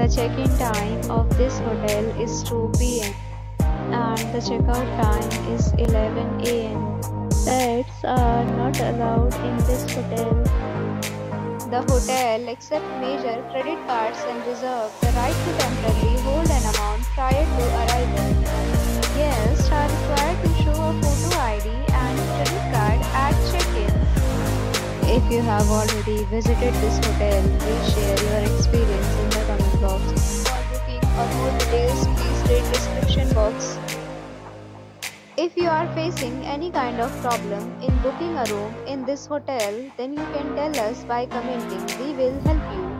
The check-in time of this hotel is 2 pm and the checkout time is 11 am. Pets are not allowed in this hotel. The hotel accepts major credit cards and reserves the right to temporarily hold If you have already visited this hotel, please share your experience in the comment box. For booking or more details, please read description box. If you are facing any kind of problem in booking a room in this hotel, then you can tell us by commenting. We will help you.